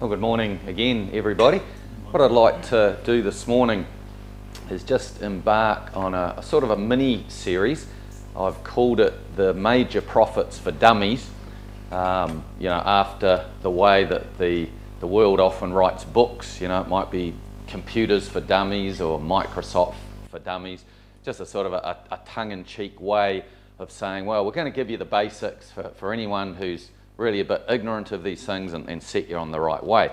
Well, good morning again, everybody. What I'd like to do this morning is just embark on a, a sort of a mini series. I've called it the Major Prophets for Dummies. Um, you know, after the way that the the world often writes books. You know, it might be computers for dummies or Microsoft for dummies. Just a sort of a, a tongue-in-cheek way of saying, well, we're going to give you the basics for, for anyone who's really a bit ignorant of these things and, and set you on the right way.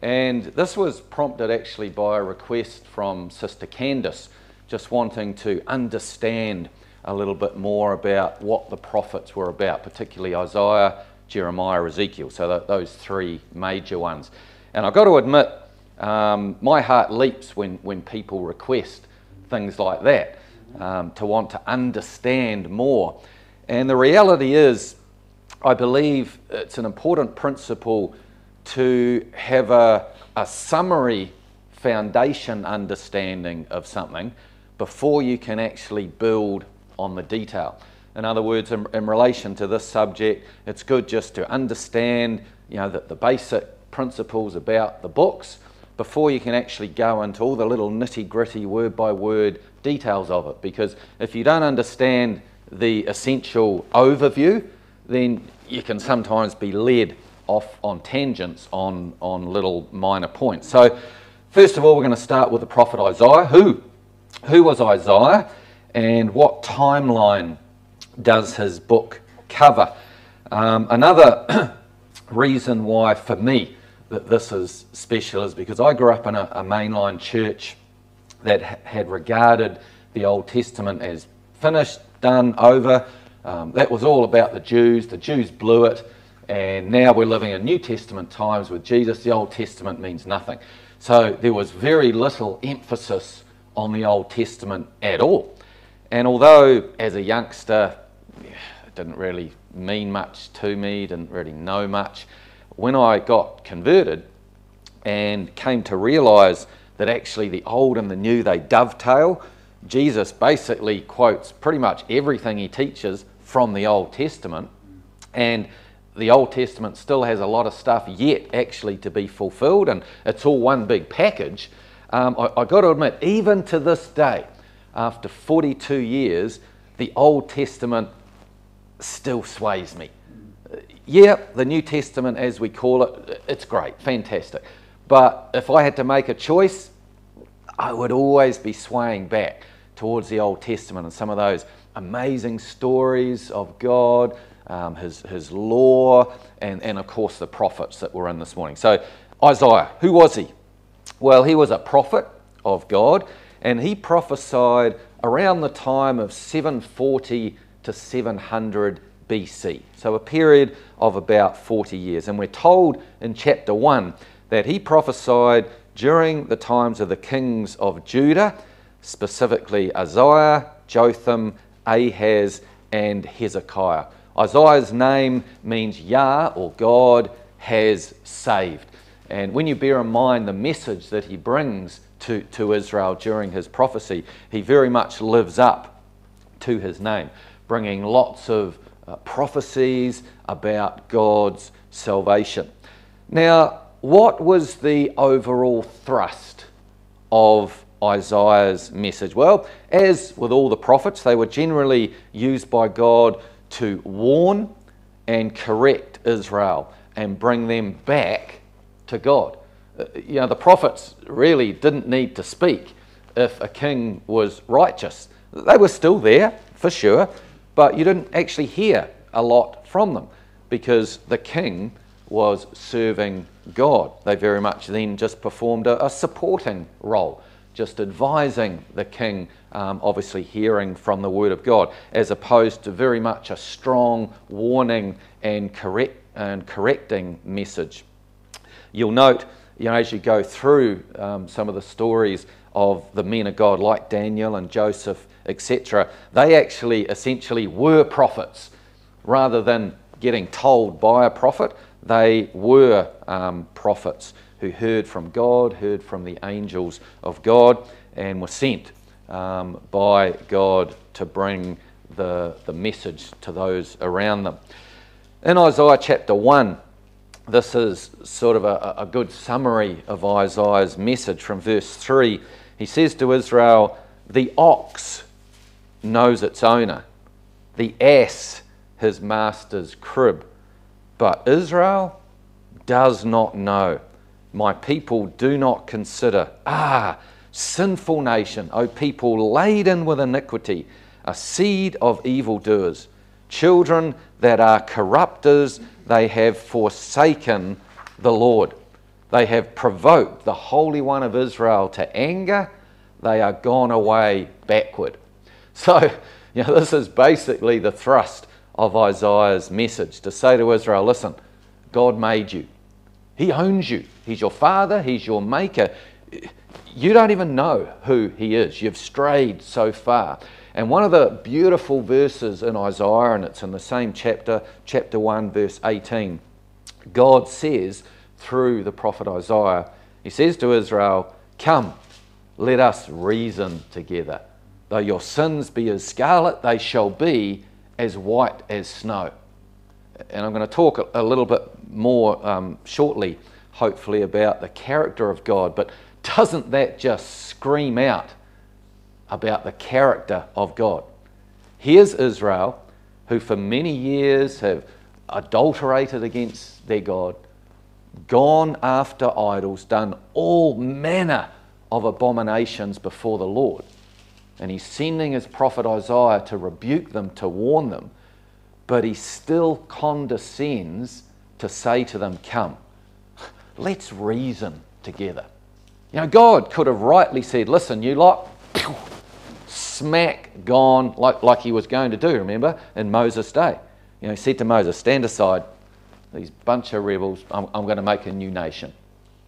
And this was prompted actually by a request from Sister Candice, just wanting to understand a little bit more about what the prophets were about, particularly Isaiah, Jeremiah, Ezekiel. So th- those three major ones. And I've got to admit, um, my heart leaps when, when people request things like that, um, to want to understand more. And the reality is, I believe it's an important principle to have a, a summary foundation understanding of something before you can actually build on the detail. In other words, in, in, relation to this subject, it's good just to understand, you know, the, the basic principles about the books before you can actually go into all the little nitty gritty word by word details of it. Because if you don't understand the essential overview, then you can sometimes be led off on tangents on, on little minor points. So, first of all, we're going to start with the prophet Isaiah. Who? Who was Isaiah and what timeline does his book cover? Um, another reason why, for me, that this is special is because I grew up in a, a mainline church that had regarded the Old Testament as finished, done, over. Um, that was all about the Jews. The Jews blew it, and now we're living in New Testament times with Jesus. The Old Testament means nothing. So there was very little emphasis on the Old Testament at all. And although as a youngster, it didn't really mean much to me, didn't really know much, when I got converted and came to realize that actually the old and the new they dovetail, Jesus basically quotes pretty much everything he teaches from the Old Testament. And the Old Testament still has a lot of stuff yet actually to be fulfilled, and it's all one big package. Um, I, I got to admit, even to this day, after 42 years, the Old Testament still sways me. Yeah, the New Testament, as we call it, it's great, fantastic. But if I had to make a choice, I would always be swaying back towards the Old Testament and some of those amazing stories of God, um, his, his law, and, and of course the prophets that were in this morning. So, Isaiah, who was he? Well, he was a prophet of God, and he prophesied around the time of 740 to 700 BC. So, a period of about 40 years. And we're told in chapter 1 that he prophesied during the times of the kings of Judah, specifically Uzziah, Jotham, Ahaz, and Hezekiah. Isaiah's name means Yah or God has saved. And when you bear in mind the message that he brings to, to Israel during his prophecy, he very much lives up to his name, bringing lots of uh, prophecies about God's salvation. Now, what was the overall thrust of Isaiah's message? Well, as with all the prophets, they were generally used by God to warn and correct Israel and bring them back to God. Uh, you know, the prophets really didn't need to speak if a king was righteous. They were still there, for sure, but you didn't actually hear a lot from them because the king was serving God. They very much then just performed a, a supporting role just advising the king, um, obviously hearing from the word of God, as opposed to very much a strong warning and correct and correcting message. You'll note, you know, as you go through um, some of the stories of the men of God, like Daniel and Joseph, etc., they actually essentially were prophets rather than getting told by a prophet. They were um, prophets who heard from God, heard from the angels of God, and were sent um, by God to bring the, the message to those around them. In Isaiah chapter 1, this is sort of a, a good summary of Isaiah's message from verse 3. He says to Israel, The ox knows its owner, the ass his master's crib. But Israel does not know. My people do not consider. Ah, sinful nation, O people laden with iniquity, a seed of evildoers, children that are corrupters, they have forsaken the Lord. They have provoked the Holy One of Israel to anger. They are gone away backward. So, you know, this is basically the thrust of Isaiah's message to say to Israel, listen, God made you. He owns you. He's your father, He's your maker. You don't even know who He is. You've strayed so far. And one of the beautiful verses in Isaiah, and it's in the same chapter, chapter 1, verse 18, God says through the prophet Isaiah, He says to Israel, Come, let us reason together. Though your sins be as scarlet, they shall be as white as snow. And I'm going to talk a little bit more um, shortly, hopefully, about the character of God. But doesn't that just scream out about the character of God? Here's Israel, who for many years have adulterated against their God, gone after idols, done all manner of abominations before the Lord. And he's sending his prophet Isaiah to rebuke them, to warn them, but he still condescends to say to them, Come, let's reason together. You know, God could have rightly said, Listen, you lot, smack gone, like, like he was going to do, remember, in Moses' day. You know, he said to Moses, Stand aside, these bunch of rebels, I'm, I'm going to make a new nation.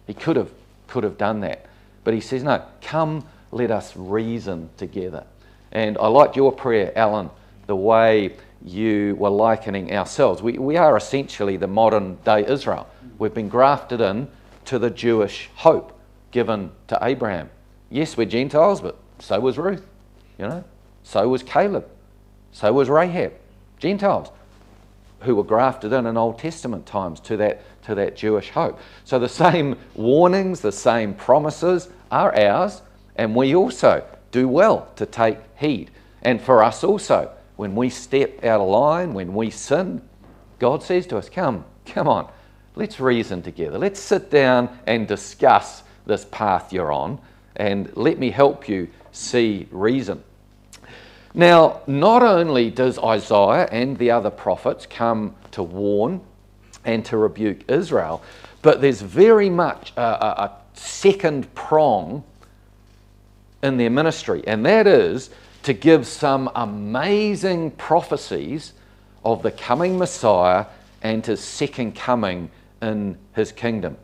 He could have, could have done that. But he says, No, come let us reason together. And I liked your prayer, Alan, the way you were likening ourselves. We, we are essentially the modern day Israel. We've been grafted in to the Jewish hope given to Abraham. Yes, we're Gentiles, but so was Ruth, you know, so was Caleb, so was Rahab. Gentiles who were grafted in in Old Testament times to that, to that Jewish hope. So the same warnings, the same promises are ours, and we also do well to take heed. And for us also, when we step out of line, when we sin, God says to us, Come, come on, let's reason together. Let's sit down and discuss this path you're on, and let me help you see reason. Now, not only does Isaiah and the other prophets come to warn and to rebuke Israel, but there's very much a, a, a second prong in their ministry, and that is to give some amazing prophecies of the coming Messiah and his second coming in his kingdom.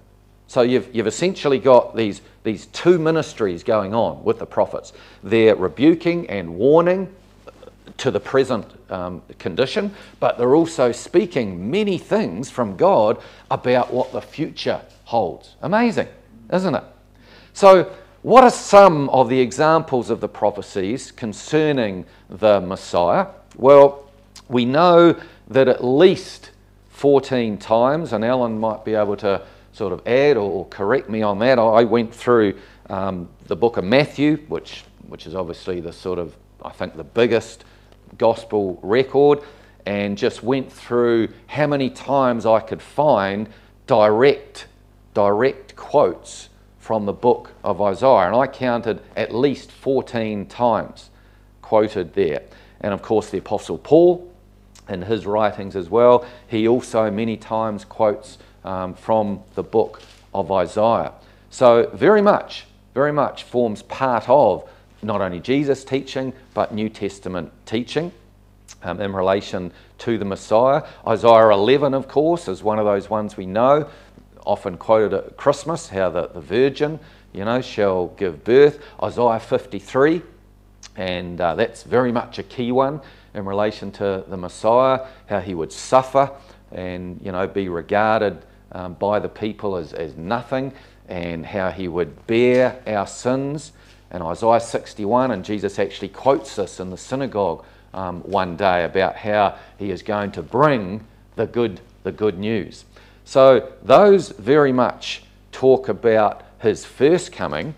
So you've, you've essentially got these, these two ministries going on with the prophets. They're rebuking and warning to the present um, condition, but they're also speaking many things from God about what the future holds. Amazing, isn't it? So what are some of the examples of the prophecies concerning the Messiah? Well, we know that at least 14 times, and Alan might be able to sort of add or correct me on that. I went through um, the book of Matthew, which, which is obviously the sort of, I think, the biggest gospel record, and just went through how many times I could find direct, direct quotes from the book of Isaiah. And I counted at least 14 times quoted there. And of course, the Apostle Paul, in his writings as well, he also many times quotes um, from the book of Isaiah. So, very much, very much forms part of not only Jesus' teaching, but New Testament teaching. Um, in relation to the Messiah. Isaiah 11, of course, is one of those ones we know often quoted at Christmas, how the, the virgin, you know, shall give birth. Isaiah 53, and uh, that's very much a key one in relation to the Messiah, how he would suffer and, you know, be regarded um, by the people as, as nothing, and how he would bear our sins. And Isaiah 61, and Jesus actually quotes this in the synagogue um, one day about how he is going to bring the good, the good news. So those very much talk about his first coming,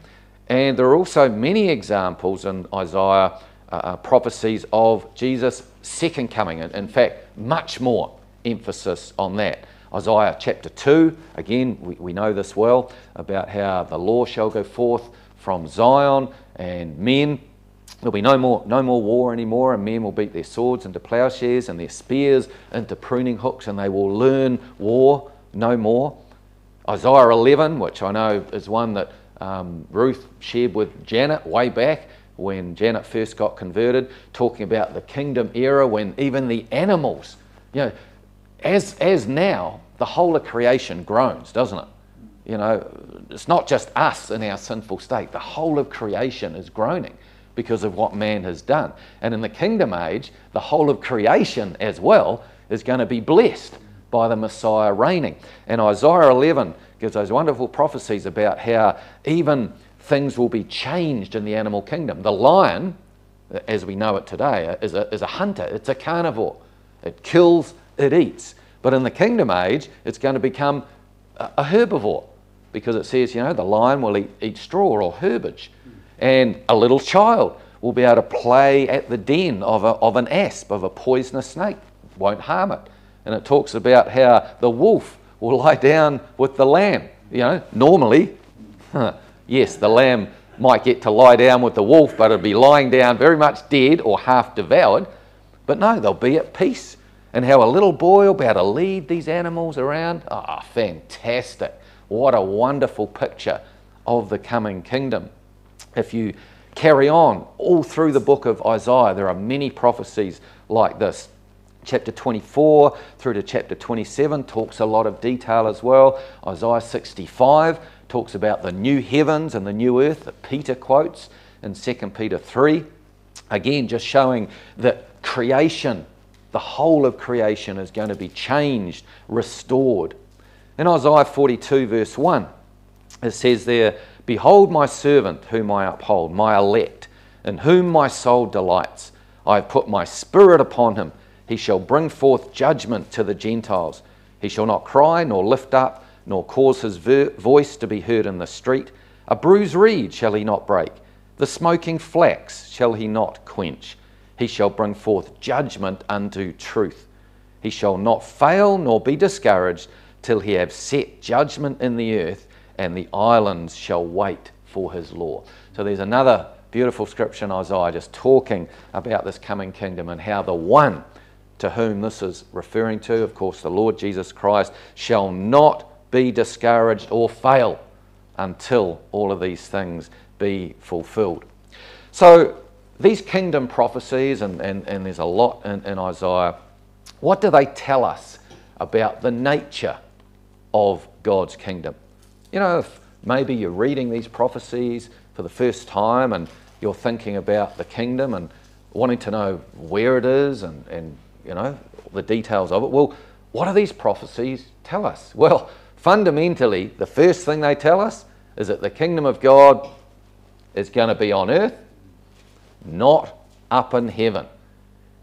and there are also many examples in Isaiah uh, uh prophecies of Jesus' second coming. In fact, much more emphasis on that. Isaiah chapter 2, again, we, we know this well about how the law shall go forth from Zion and men There'll be no more, no more war anymore, and men will beat their swords into plowshares and their spears into pruning hooks, and they will learn war no more. Isaiah 11, which I know is one that um, Ruth shared with Janet way back when Janet first got converted, talking about the kingdom era when even the animals, you know, as, as now, the whole of creation groans, doesn't it? You know, it's not just us in our sinful state, the whole of creation is groaning because of what man has done. And in the kingdom age, the whole of creation as well is going to be blessed by the Messiah reigning. And Isaiah 11 gives those wonderful prophecies about how even things will be changed in the animal kingdom. The lion, as we know it today, is a, is a hunter, it's a carnivore. It kills, it eats. But in the kingdom age, it's going to become a, herbivore because it says, you know, the lion will eat, eat straw or herbage. And a little child will be able to play at the den of, a, of an asp, of a poisonous snake, won't harm it. And it talks about how the wolf will lie down with the lamb. You know, normally, yes, the lamb might get to lie down with the wolf, but it'll be lying down very much dead or half devoured. But no, they'll be at peace. And how a little boy will be able to lead these animals around. Ah, oh, fantastic. What a wonderful picture of the coming kingdom if you carry on all through the book of Isaiah, there are many prophecies like this. Chapter 24 through to chapter 27 talks a lot of detail as well. Isaiah 65 talks about the new heavens and the new earth that Peter quotes in 2 Peter 3. Again, just showing that creation, the whole of creation, is going to be changed, restored. In Isaiah 42, verse 1, it says there, Behold my servant, whom I uphold, my elect, in whom my soul delights. I have put my spirit upon him. He shall bring forth judgment to the Gentiles. He shall not cry, nor lift up, nor cause his voice to be heard in the street. A bruised reed shall he not break, the smoking flax shall he not quench. He shall bring forth judgment unto truth. He shall not fail nor be discouraged till he have set judgment in the earth and the islands shall wait for his law. So there's another beautiful scripture in Isaiah just talking about this coming kingdom and how the one to whom this is referring to, of course, the Lord Jesus Christ, shall not be discouraged or fail until all of these things be fulfilled. So these kingdom prophecies, and, and, and there's a lot in, in Isaiah, what do they tell us about the nature of God's kingdom? You know, if maybe you're reading these prophecies for the first time and you're thinking about the kingdom and wanting to know where it is and, and you know, the details of it, well, what do these prophecies tell us? Well, fundamentally, the first thing they tell us is that the kingdom of God is going to be on earth, not up in heaven.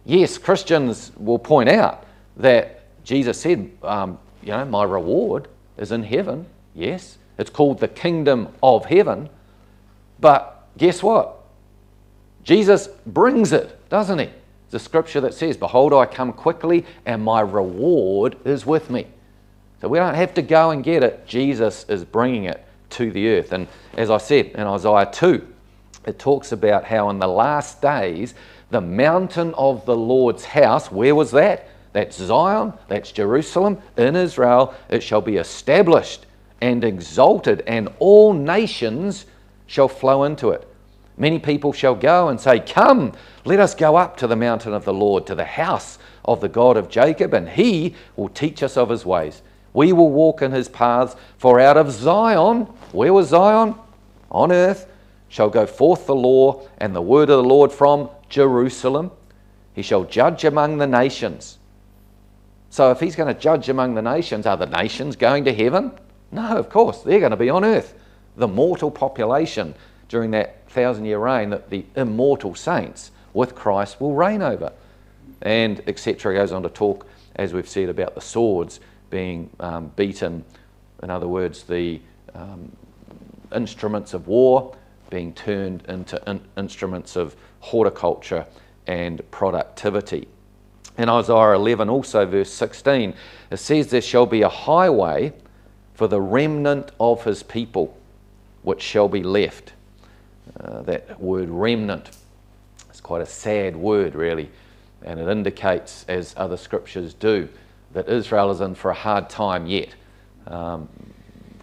Yes, Christians will point out that Jesus said, um, you know, my reward is in heaven. Yes, it's called the kingdom of heaven. But guess what? Jesus brings it, doesn't he? A scripture that says, Behold, I come quickly, and my reward is with me. So we don't have to go and get it. Jesus is bringing it to the earth. And as I said in Isaiah 2, it talks about how in the last days, the mountain of the Lord's house, where was that? That's Zion, that's Jerusalem in Israel. It shall be established and exalted, and all nations shall flow into it. Many people shall go and say, Come, let us go up to the mountain of the Lord, to the house of the God of Jacob, and he will teach us of his ways. We will walk in his paths, for out of Zion, where was Zion? On earth shall go forth the law and the word of the Lord from Jerusalem. He shall judge among the nations. So, if he's going to judge among the nations, are the nations going to heaven? No, of course, they're going to be on earth. The mortal population during that thousand year reign that the immortal saints with Christ will reign over. And etc. goes on to talk, as we've said, about the swords being um, beaten. In other words, the um, instruments of war being turned into in- instruments of horticulture and productivity. In Isaiah 11, also verse 16, it says, There shall be a highway for the remnant of his people, which shall be left. Uh, that word remnant quite a sad word, really, and it indicates, as other scriptures do, that Israel is in for a hard time yet. A um,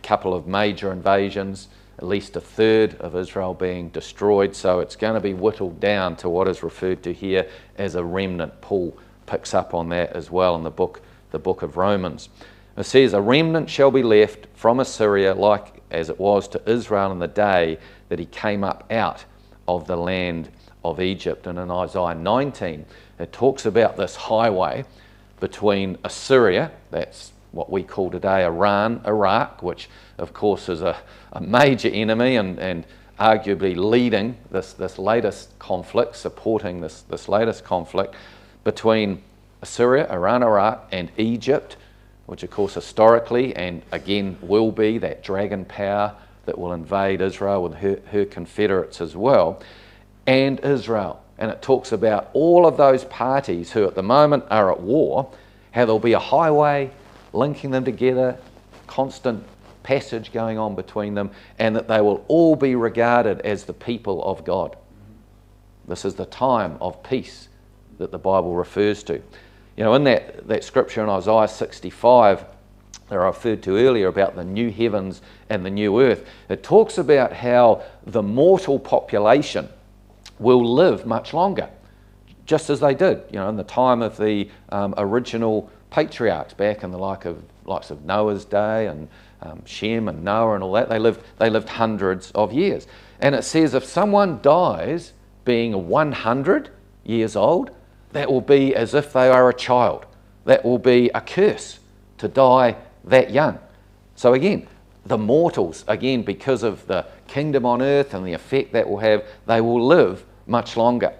couple of major invasions, at least a third of Israel being destroyed, so it's going to be whittled down to what is referred to here as a remnant. Paul picks up on that as well in the book, the book of Romans. It says, A remnant shall be left from Assyria, like as it was to Israel in the day that he came up out of the land of Egypt. And in Isaiah 19, it talks about this highway between Assyria, that's what we call today Iran, Iraq, which of course is a, a major enemy and, and arguably leading this, this latest conflict, supporting this, this latest conflict between Assyria, Iran, Iraq, and Egypt, which of course historically and again will be that dragon power that will invade Israel with her, her confederates as well, and Israel. And it talks about all of those parties who at the moment are at war, how there'll be a highway linking them together, constant passage going on between them, and that they will all be regarded as the people of God. This is the time of peace that the Bible refers to. You know, in that, that scripture in Isaiah 65 that I referred to earlier about the new heavens and the new earth, it talks about how the mortal population will live much longer, just as they did, you know, in the time of the um, original patriarchs back in the like of, likes of Noah's day and um, Shem and Noah and all that. They lived, they lived hundreds of years. And it says if someone dies being 100 years old, that will be as if they are a child. That will be a curse to die that young. So, again, the mortals, again, because of the kingdom on earth and the effect that will have, they will live much longer.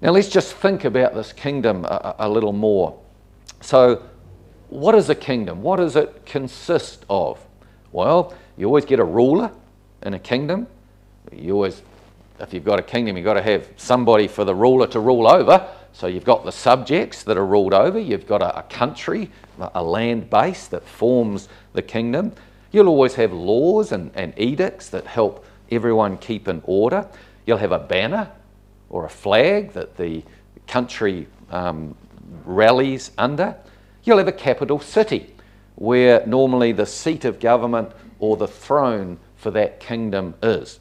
Now, let's just think about this kingdom a, a little more. So, what is a kingdom? What does it consist of? Well, you always get a ruler in a kingdom. You always, if you've got a kingdom, you've got to have somebody for the ruler to rule over. So you've got the subjects that are ruled over, you've got a, a country, a land base that forms the kingdom. You'll always have laws and, and edicts that help everyone keep in order. You'll have a banner or a flag that the country um, rallies under. You'll have a capital city where normally the seat of government or the throne for that kingdom is.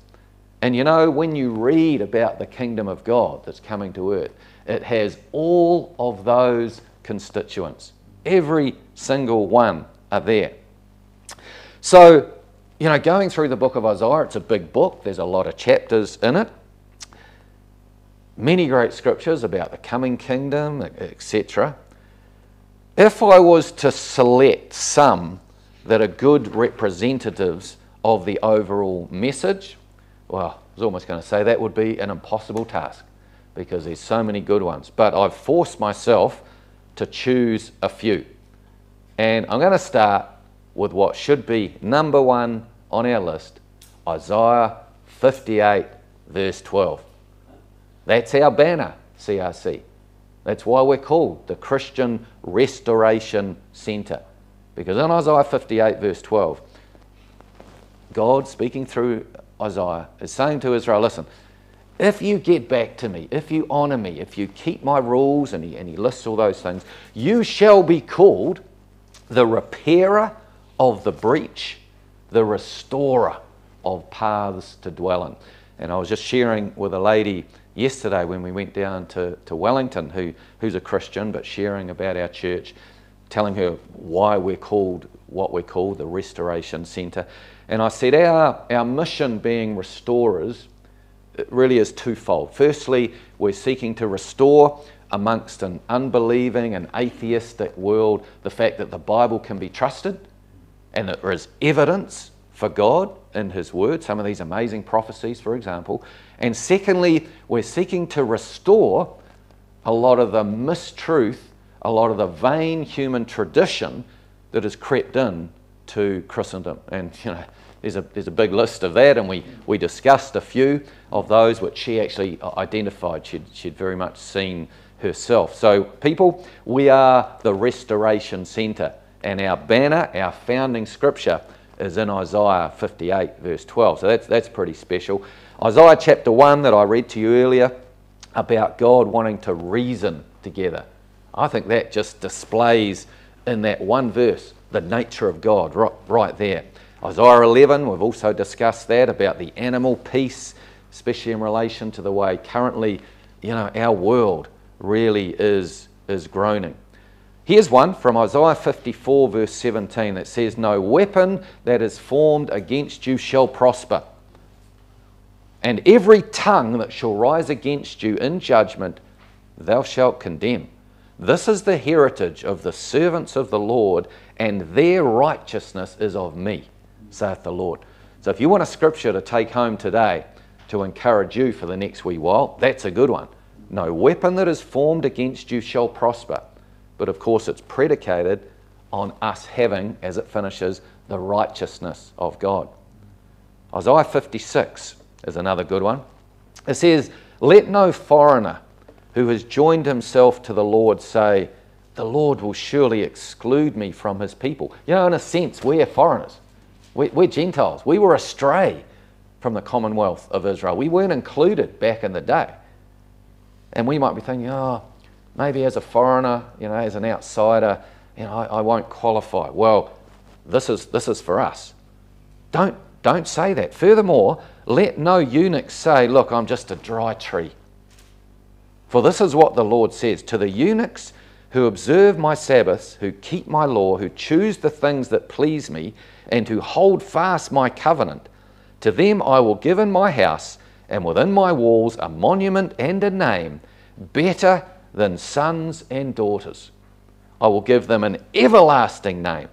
And you know, when you read about the kingdom of God that's coming to earth, it has all of those constituents. Every single one are there. So, you know, going through the book of Isaiah, it's a big book, there's a lot of chapters in it. Many great scriptures about the coming kingdom, etc. If I was to select some that are good representatives of the overall message, well, I was almost going to say that would be an impossible task because there's so many good ones. But I've forced myself to choose a few. And I'm going to start with what should be number one on our list Isaiah 58, verse 12. That's our banner, CRC. That's why we're called the Christian Restoration Centre. Because in Isaiah 58, verse 12, God, speaking through Isaiah, is saying to Israel, listen, if you get back to me, if you honour me, if you keep my rules, and he, and he lists all those things, you shall be called the repairer of the breach, the restorer of paths to dwell in. And I was just sharing with a lady yesterday when we went down to, to Wellington, who, who's a Christian, but sharing about our church, telling her why we're called what we're called the Restoration Centre. And I said, our, our mission being restorers it really is twofold. Firstly, we're seeking to restore amongst an unbelieving and atheistic world the fact that the Bible can be trusted and there is evidence for God in His Word, some of these amazing prophecies, for example. And secondly, we're seeking to restore a lot of the mistruth, a lot of the vain human tradition that has crept in to Christendom. And, you know, there's a, there's a big list of that, and we, we discussed a few of those which she actually uh, identified. She'd, she'd very much seen herself. So, people, we are the Restoration Centre, and our banner, our founding scripture, is in Isaiah 58, verse 12. So, that's, that's pretty special. Isaiah chapter 1 that I read to you earlier about God wanting to reason together. I think that just displays in that one verse the nature of God right, right there. Isaiah 11, we've also discussed that about the animal peace, especially in relation to the way currently, you know, our world really is, is groaning. Here's one from Isaiah 54, verse 17, that says, No weapon that is formed against you shall prosper. And every tongue that shall rise against you in judgment, thou shalt condemn. This is the heritage of the servants of the Lord, and their righteousness is of me, saith the Lord. So if you want a scripture to take home today to encourage you for the next wee while, that's a good one. No weapon that is formed against you shall prosper. But of course, it's predicated on us having, as it finishes, the righteousness of God. Isaiah 56 is another good one. It says, Let no foreigner who has joined himself to the Lord say, The Lord will surely exclude me from his people. You know, in a sense, we're foreigners. We're, Gentiles. We were astray from the commonwealth of Israel. We weren't included back in the day. And we might be thinking, oh, maybe as a foreigner, you know, as an outsider, you know, I, I won't qualify. Well, this is, this is for us. Don't, don't say that. Furthermore, let no eunuch say, Look, I'm just a dry tree. For this is what the Lord says to the eunuchs who observe my Sabbaths, who keep my law, who choose the things that please me, and who hold fast my covenant. To them I will give in my house and within my walls a monument and a name better than sons and daughters. I will give them an everlasting name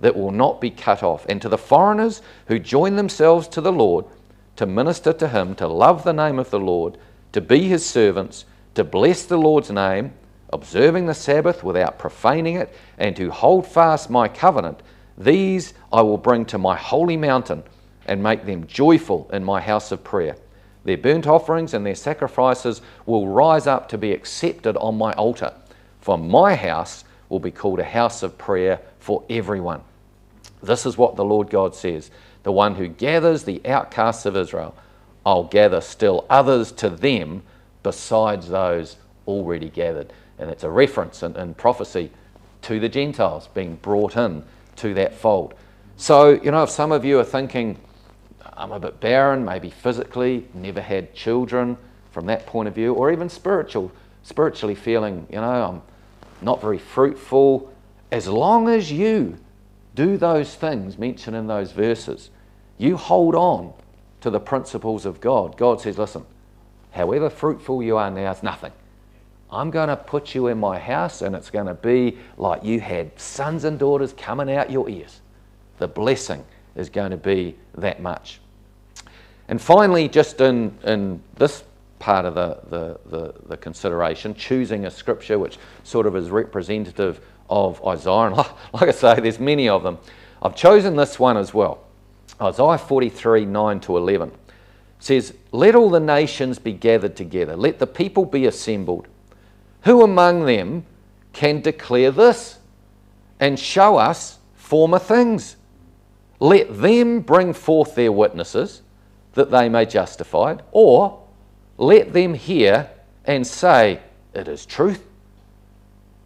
that will not be cut off. And to the foreigners who join themselves to the Lord, to minister to him, to love the name of the Lord, to be his servants, to bless the Lord's name, observing the Sabbath without profaning it, and to hold fast my covenant, these I will bring to my holy mountain and make them joyful in my house of prayer. Their burnt offerings and their sacrifices will rise up to be accepted on my altar, for my house will be called a house of prayer for everyone. This is what the Lord God says the one who gathers the outcasts of Israel, I'll gather still others to them besides those already gathered. And it's a reference in, in prophecy to the Gentiles being brought in to that fold. So, you know, if some of you are thinking, I'm a bit barren, maybe physically, never had children from that point of view, or even spiritual, spiritually feeling, you know, I'm not very fruitful, as long as you do those things mentioned in those verses, you hold on to the principles of God. God says, listen, however fruitful you are now, it's nothing. I'm going to put you in my house, and it's going to be like you had sons and daughters coming out your ears. The blessing is going to be that much. And finally, just in, in this part of the, the, the, the consideration, choosing a scripture which sort of is representative of Isaiah, and like, like I say, there's many of them. I've chosen this one as well. Isaiah 43 9 to 11 says, Let all the nations be gathered together, let the people be assembled. Who among them can declare this and show us former things? Let them bring forth their witnesses that they may justify it, or let them hear and say, It is truth.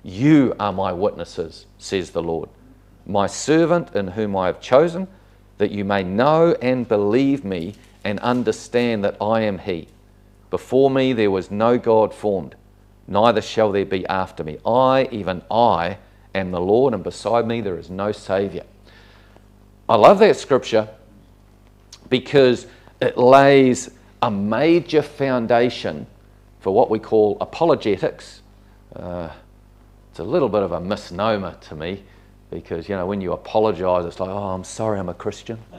You are my witnesses, says the Lord, my servant in whom I have chosen that you may know and believe me and understand that I am He. Before me there was no God formed, neither shall there be after me. I, even I, am the Lord, and beside me there is no Saviour. I love that scripture because it lays a major foundation for what we call apologetics. Uh, it's a little bit of a misnomer to me because you know when you apologize it's like oh i'm sorry i'm a christian.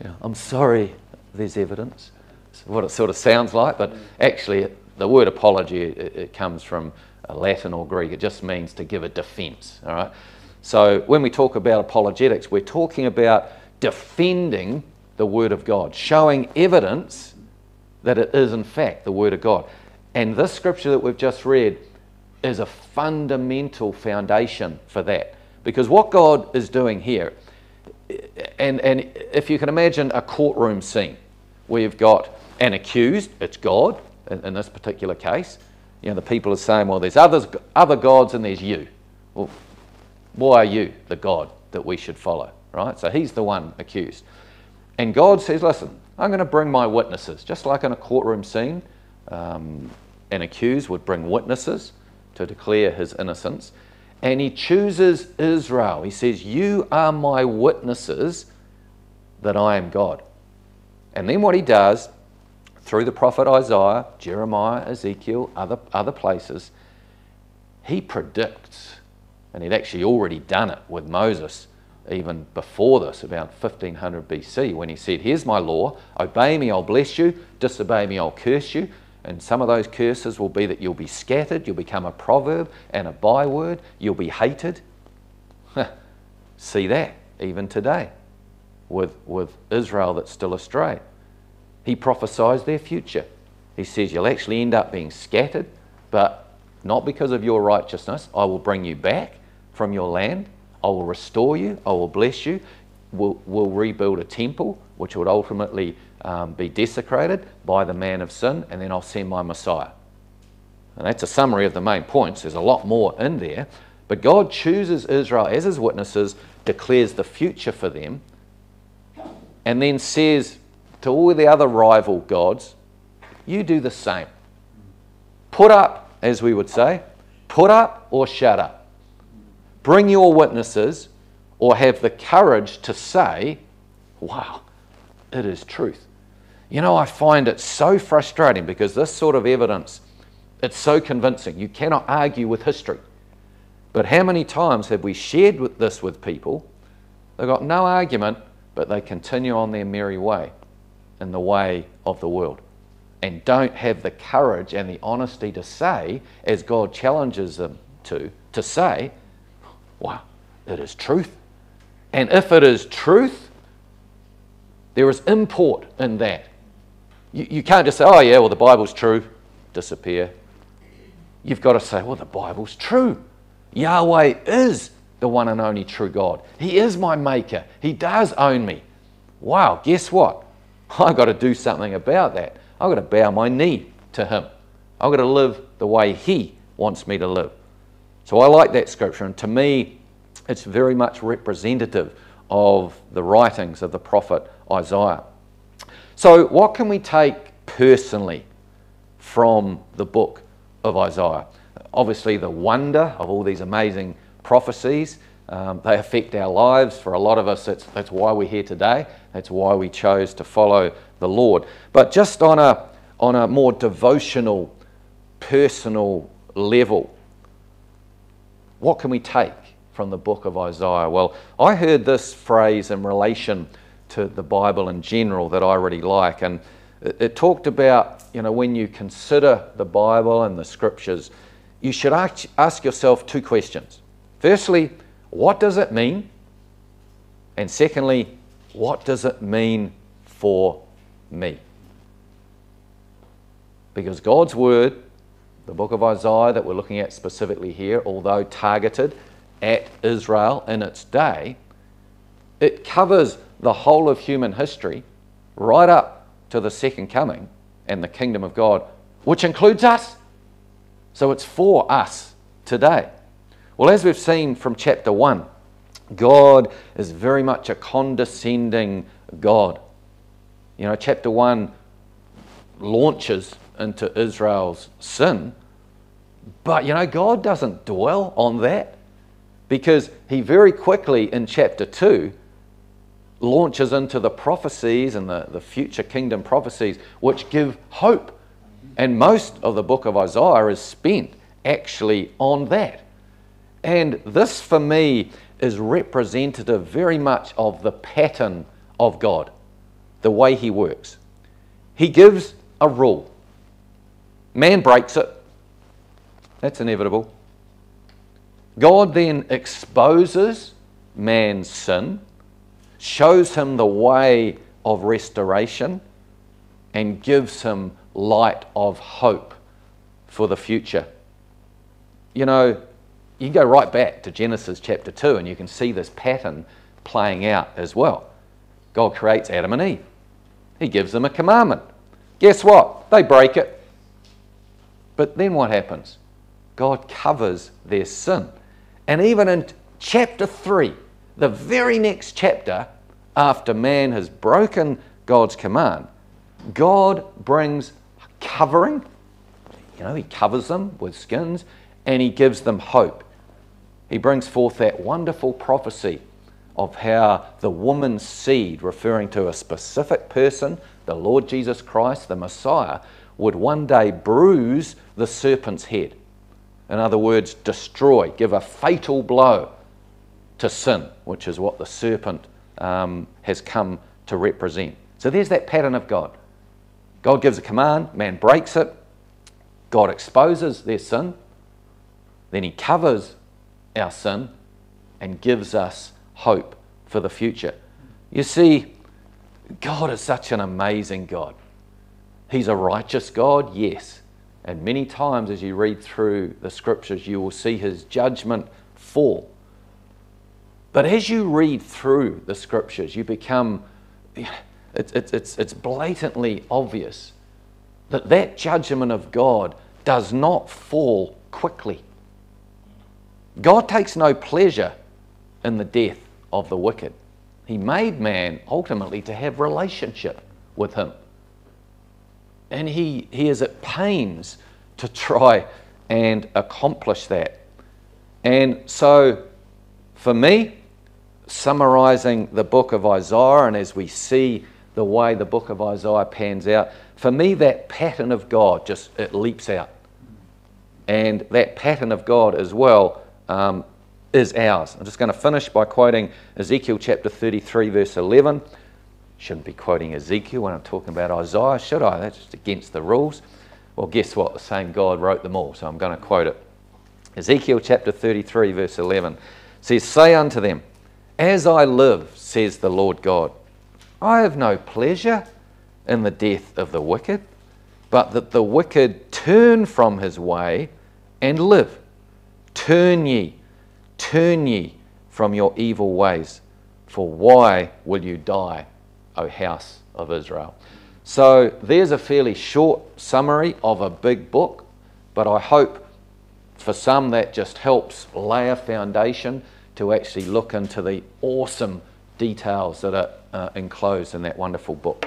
Yeah, i'm sorry there's evidence. It's what it sort of sounds like but actually the word apology it, it comes from latin or greek. It just means to give a defense all right? So when we talk about apologetics, we're talking about defending the Word of God, showing evidence that it is, in fact, the Word of God. And this scripture that we've just read is a fundamental foundation for that. Because what God is doing here, and, and if you can imagine a courtroom scene where you've got an accused, it's God in, in this particular case. You know, the people are saying, well, there's others, other gods and there's you. Well, why are you the God that we should follow? Right? So he's the one accused. And God says, listen, I'm going to bring my witnesses. Just like in a courtroom scene, um, an accused would bring witnesses to declare his innocence. And he chooses Israel. He says, You are my witnesses that I am God. And then what he does, through the prophet Isaiah, Jeremiah, Ezekiel, other, other places, he predicts, and he'd actually already done it with Moses even before this, about 1500 BC, when he said, Here's my law, obey me, I'll bless you, disobey me, I'll curse you. And some of those curses will be that you'll be scattered, you'll become a proverb and a byword, you'll be hated. See that even today with, with Israel that's still astray. He prophesies their future. He says, You'll actually end up being scattered, but not because of your righteousness. I will bring you back from your land. I will restore you. I will bless you. We'll, we'll rebuild a temple, which would ultimately um, be desecrated by the man of sin, and then I'll send my Messiah. And that's a summary of the main points. There's a lot more in there. But God chooses Israel as his witnesses, declares the future for them, and then says to all the other rival gods, You do the same. Put up, as we would say, put up or shut up. Bring your witnesses or have the courage to say, Wow, it is truth. You know, I find it so frustrating because this sort of evidence, it's so convincing. You cannot argue with history. But how many times have we shared with this with people? They've got no argument, but they continue on their merry way in the way of the world and don't have the courage and the honesty to say, as God challenges them to, to say, wow, it is truth. And if it is truth, there is import in that. You, you can't just say, oh, yeah, well, the Bible's true, disappear. You've got to say, well, the Bible's true. Yahweh is the one and only true God. He is my maker. He does own me. Wow, guess what? I've got to do something about that. I've got to bow my knee to Him. I've got to live the way He wants me to live. So I like that scripture, and to me, it's very much representative of the writings of the prophet Isaiah. So, what can we take personally from the book of Isaiah? Obviously, the wonder of all these amazing prophecies. Um, they affect our lives. For a lot of us, that's, that's why we're here today. That's why we chose to follow the Lord. But just on a, on a more devotional, personal level, what can we take from the book of Isaiah? Well, I heard this phrase in relation to the Bible in general that I really like. And it, it talked about, you know, when you consider the Bible and the scriptures, you should ask, ask yourself two questions. Firstly, what does it mean? And secondly, what does it mean for me? Because God's word, the book of Isaiah that we're looking at specifically here, although targeted at Israel in its day, it covers the whole of human history right up to the second coming and the kingdom of God, which includes us. So it's for us today. Well, as we've seen from chapter 1, God is very much a condescending God. You know, chapter 1 launches into Israel's sin, but you know, God doesn't dwell on that because he very quickly in chapter 2 launches into the prophecies and the, the future kingdom prophecies which give hope. And most of the book of Isaiah is spent actually on that. And this, for me, is representative very much of the pattern of God, the way He works. He gives a rule, man breaks it, that's inevitable. God then exposes man's sin, shows him the way of restoration, and gives him light of hope for the future. You know, you can go right back to Genesis chapter 2 and you can see this pattern playing out as well. God creates Adam and Eve, He gives them a commandment. Guess what? They break it. But then what happens? God covers their sin. And even in chapter 3, the very next chapter after man has broken God's command, God brings covering. You know, He covers them with skins and He gives them hope. He brings forth that wonderful prophecy of how the woman's seed, referring to a specific person, the Lord Jesus Christ, the Messiah, would one day bruise the serpent's head. In other words, destroy, give a fatal blow to sin, which is what the serpent um, has come to represent. So there's that pattern of God. God gives a command, man breaks it, God exposes their sin, then he covers our sin and gives us hope for the future. You see, God is such an amazing God. He's a righteous God, yes. And many times as you read through the scriptures, you will see his judgment fall. But as you read through the scriptures, you become, it's, it's, it's blatantly obvious that that judgment of God does not fall quickly. God takes no pleasure in the death of the wicked. He made man ultimately to have relationship with him. And he, he is at pains to try and accomplish that. And so, for me, summarizing the book of Isaiah, and as we see the way the book of Isaiah pans out, for me, that pattern of God just it leaps out. And that pattern of God as well um, is ours. I'm just going to finish by quoting Ezekiel chapter 33, verse 11. Shouldn't be quoting Ezekiel when I'm talking about Isaiah, should I? That's just against the rules. Well, guess what? The same God wrote them all, so I'm going to quote it. Ezekiel chapter 33, verse 11 says, Say unto them, As I live, says the Lord God, I have no pleasure in the death of the wicked, but that the wicked turn from his way and live. Turn ye, turn ye from your evil ways, for why will you die, O house of Israel? So there's a fairly short summary of a big book, but I hope for some that just helps lay a foundation to actually look into the awesome details that are uh, enclosed in that wonderful book.